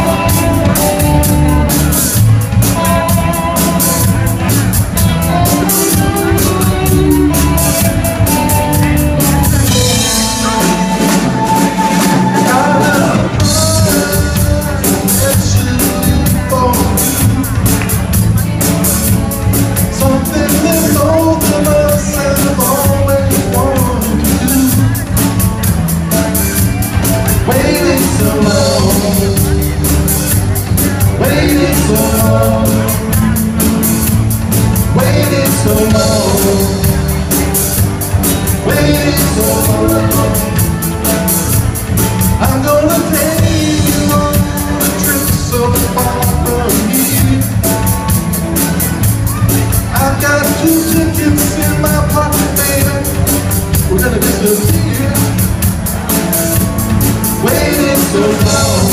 Thank two tickets in my pocket, baby. We're gonna disappear. Waiting so long.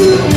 you.